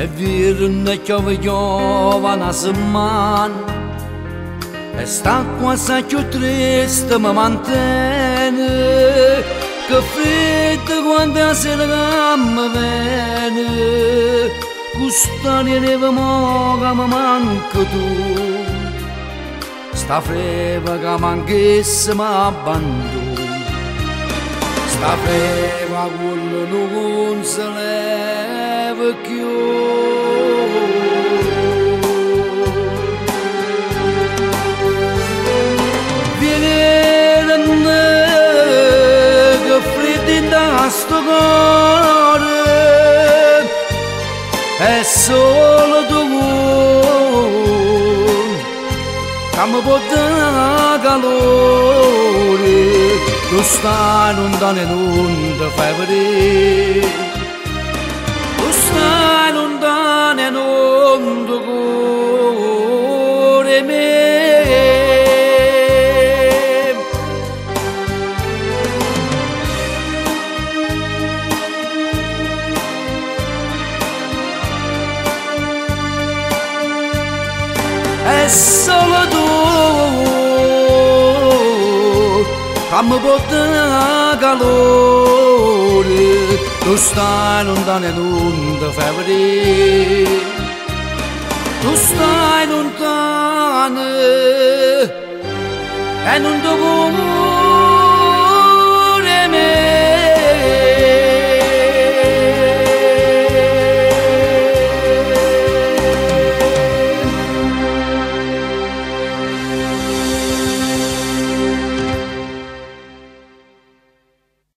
E virne chove giovana man E sta qua sa che triste mi mantene Che freddo quando se la gamma viene Custare ne moga mi manca tu Sta freva che manchesse mi abbandono Sta freva quello non se leva più sto cuore. È solo tu che mi può dare calore Tu stai lontano non ti fai vedere Tu stai lontano me è solo tu mi porta calore tu stai lontano e non ti fai vedere tu stai lontano e